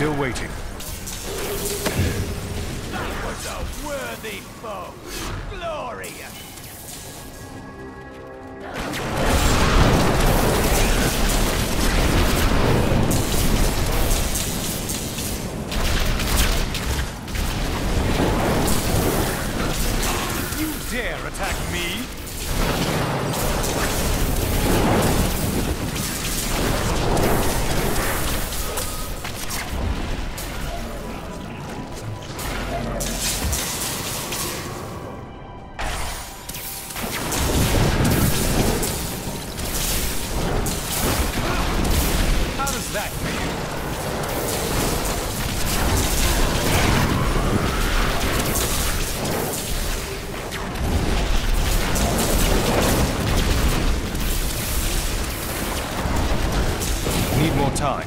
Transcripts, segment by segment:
Still waiting. That was a worthy foe. Glorious. Need more time.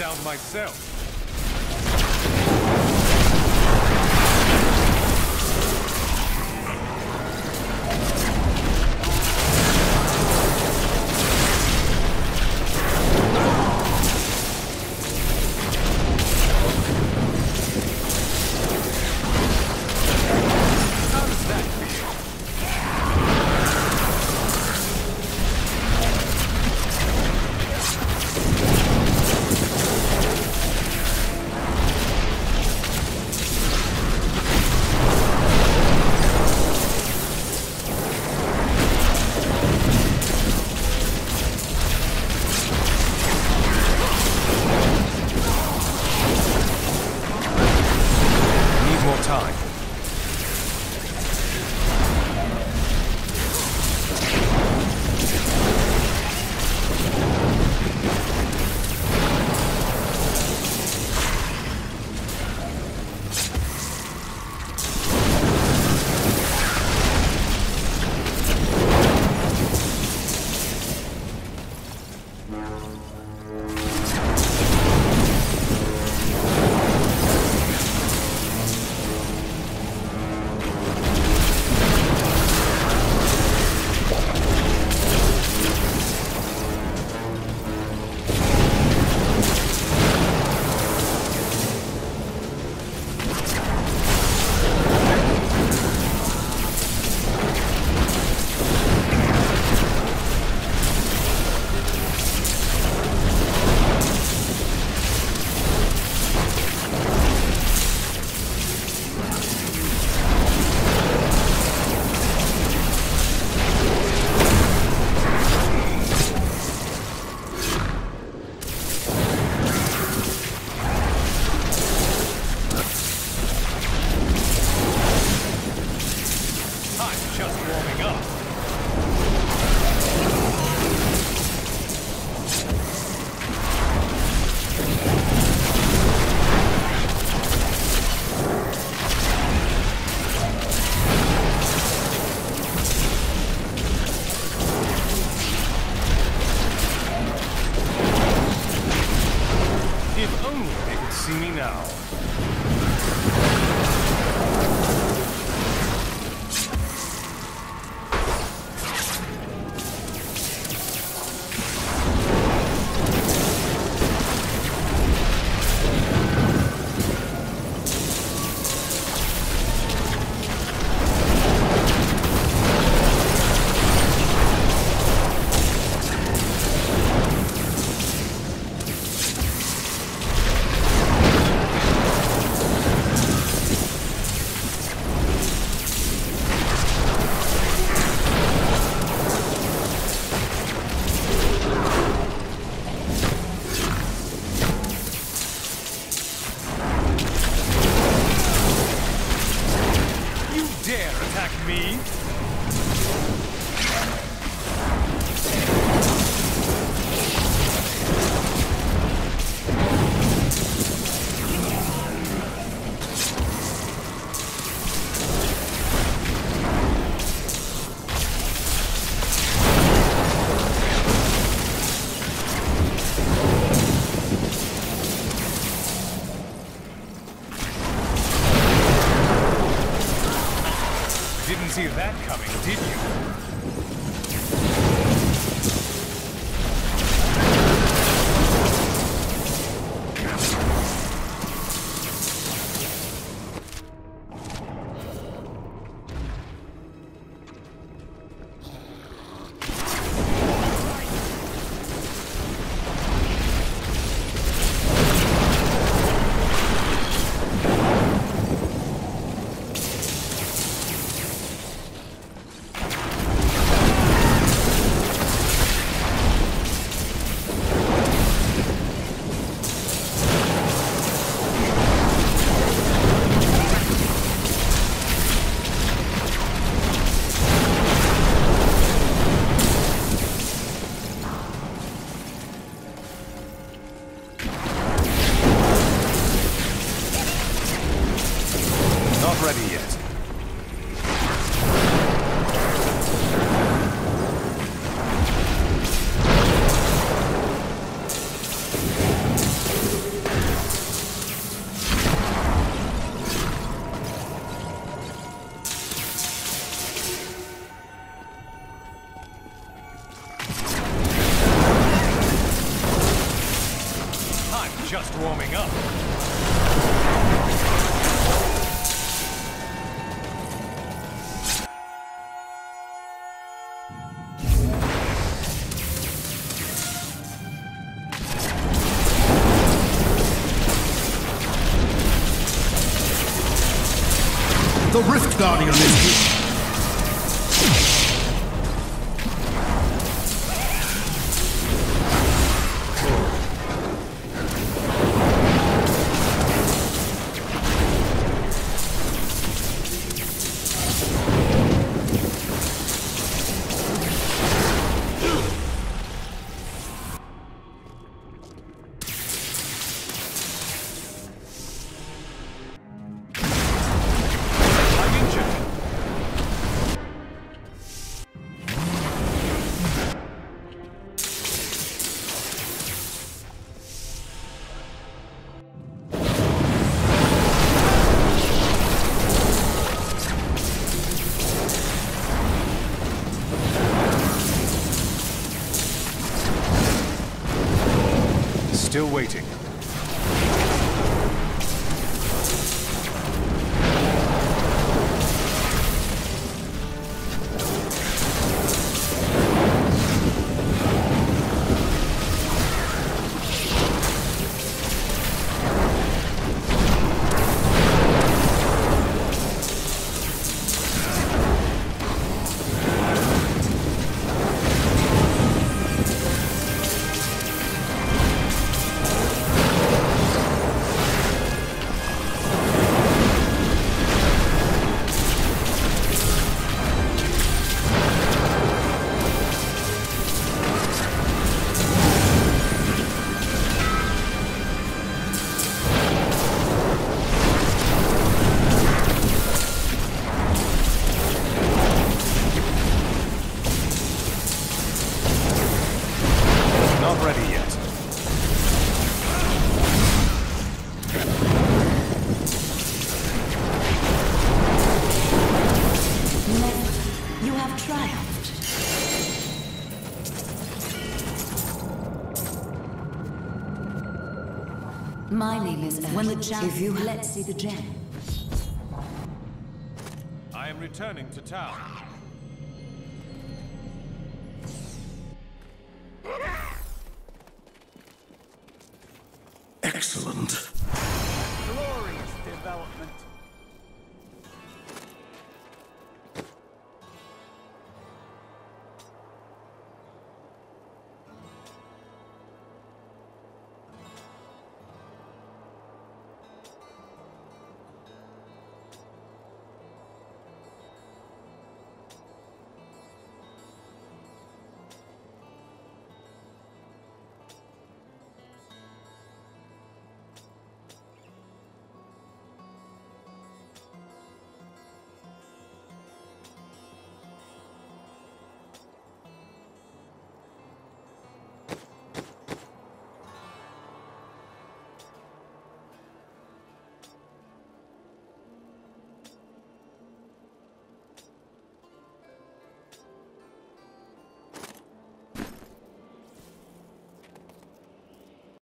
I myself. dare attack me? see that coming, did you? Just warming up. My name is When the champ if you let's see the gem. I am returning to town.